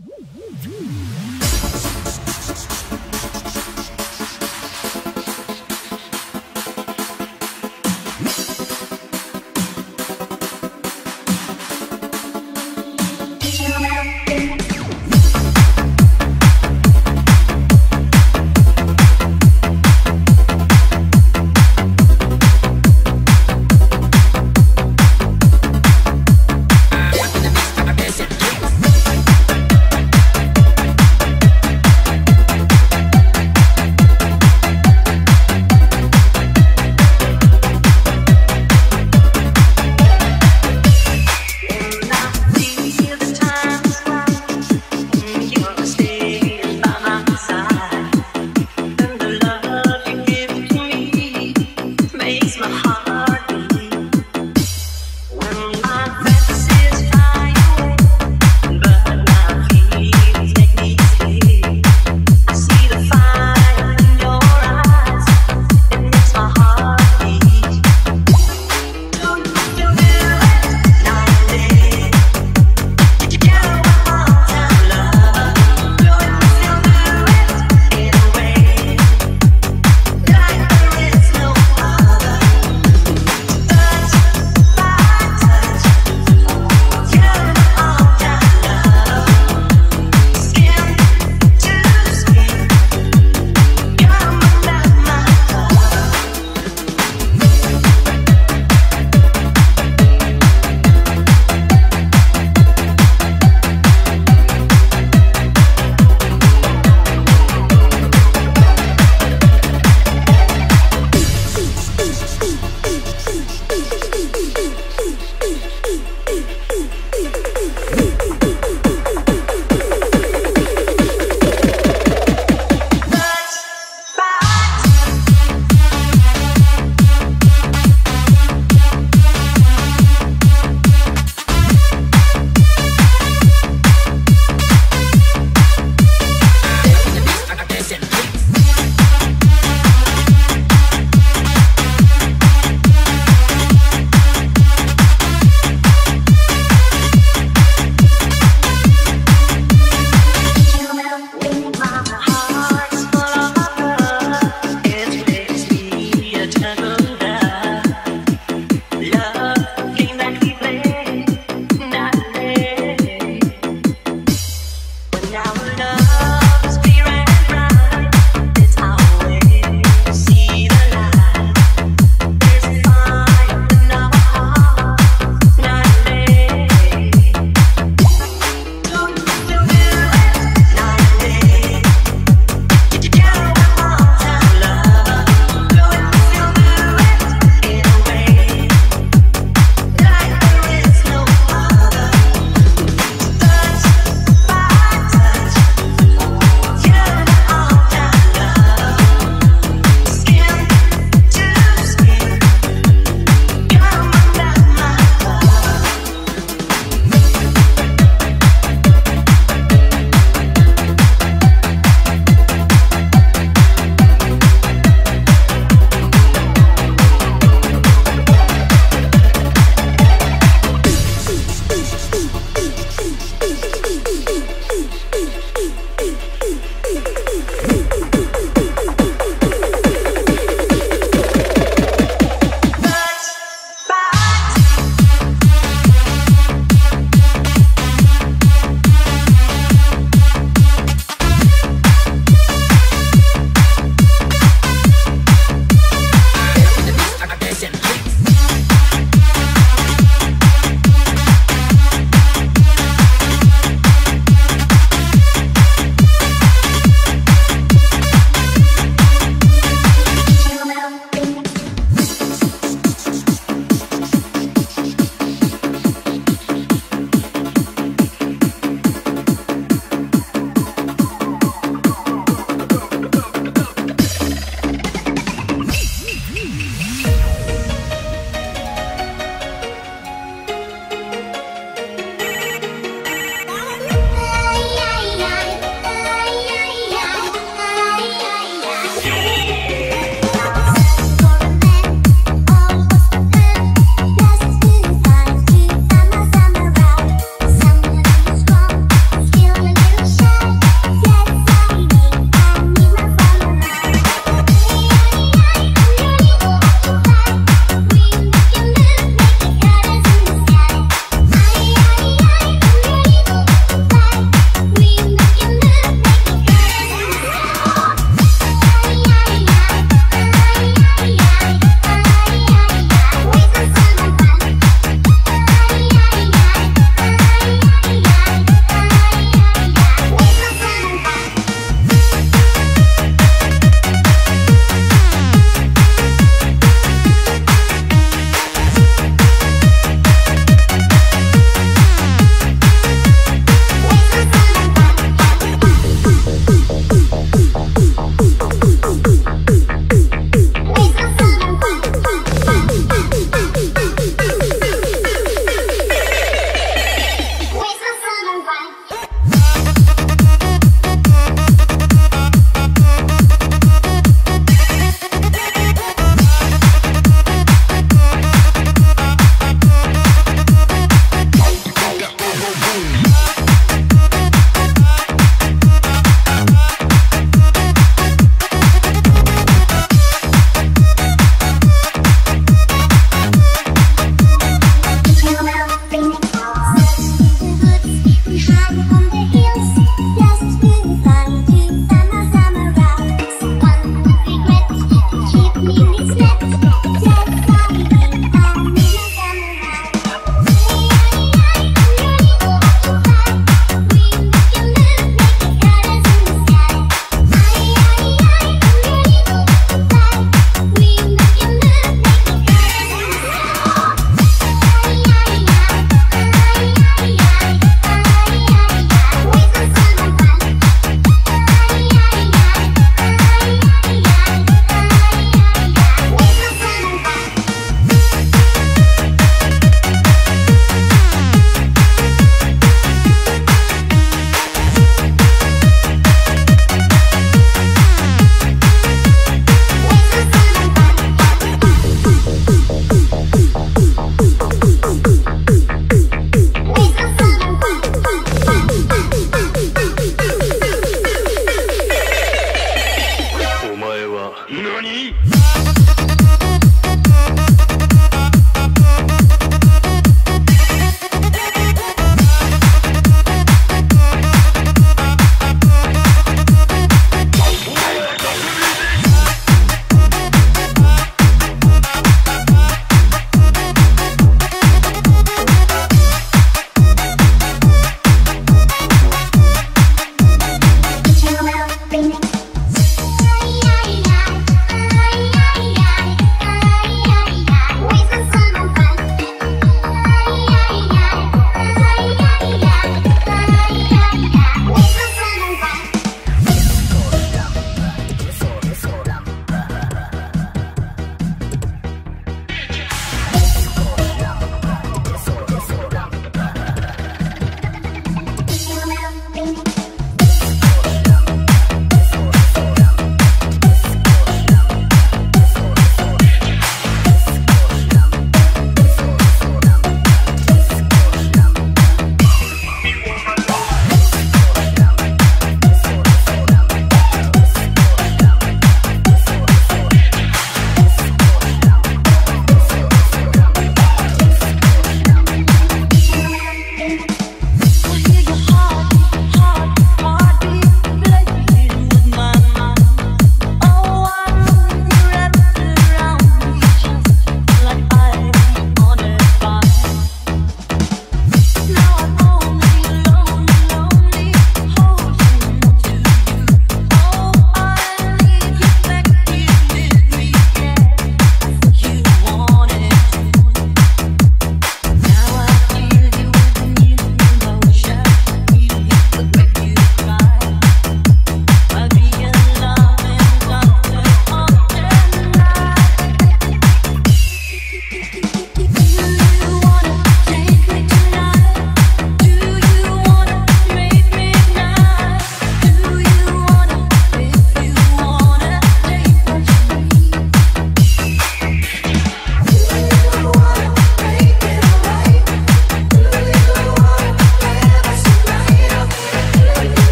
Thank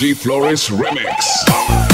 Reggie Flores Remix.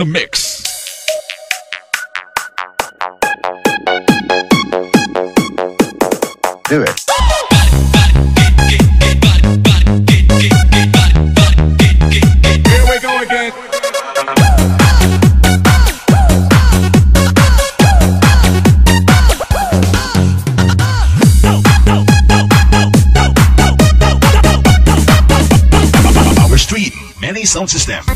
the mix. Do it. Here we go again. Many sound system.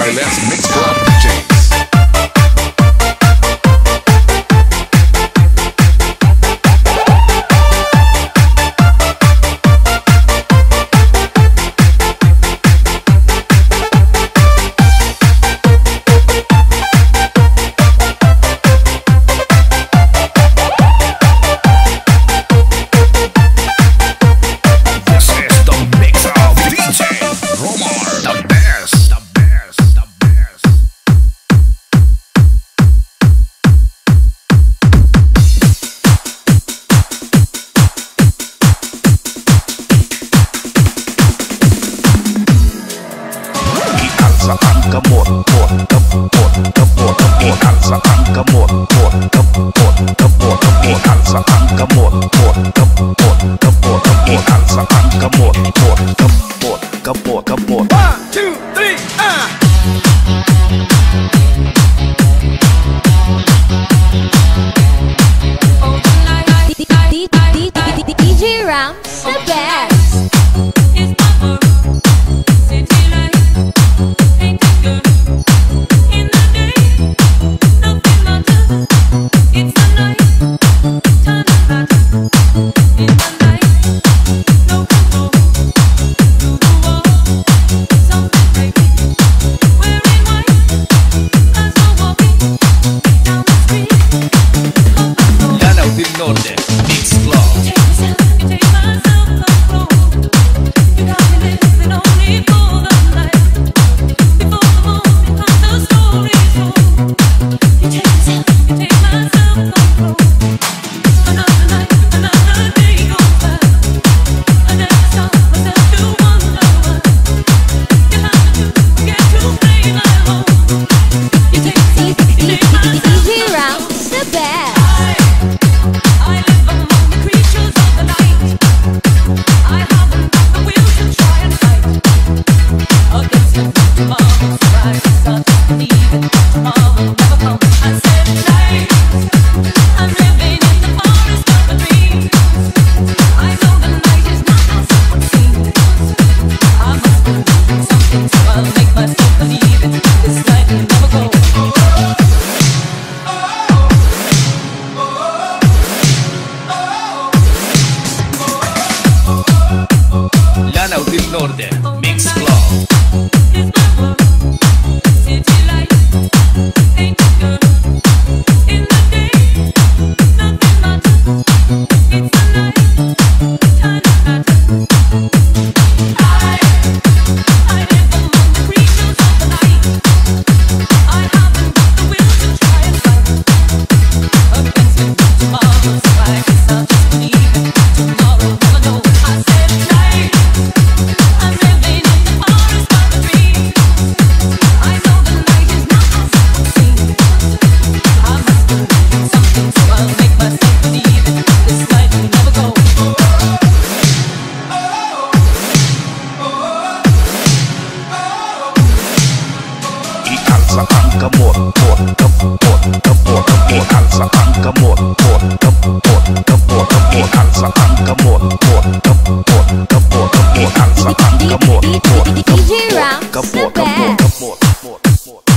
Carles Mix Club more, more, more.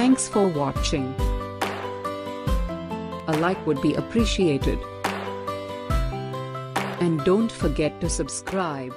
Thanks for watching. A like would be appreciated. And don't forget to subscribe.